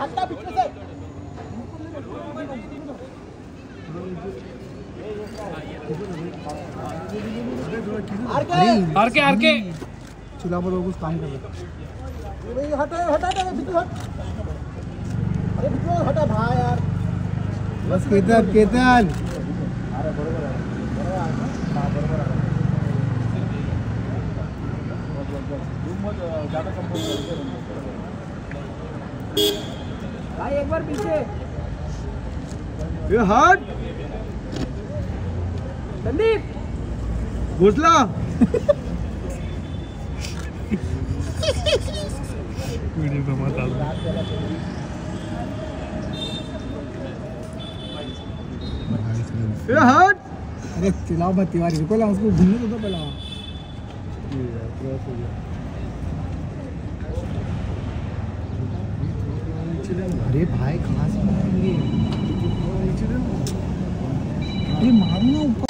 हटना पीछे से। आरके। आरके चिल्ला पर कुछ काम कर हटा हटा तो हट। अरे तो हटा भाई यार। बस केतन केतन। अरे ज़्यादा एक बार पीछे। ये हट संदीप। घुसला। व्हिडिओ जमा चालू ये हट अरे चिल्लाओ मत तिवारी रुको ना उसको घूमने दो तो पहला अरे भाई कहाँ से मारेंगे अरे मारो ऊपर।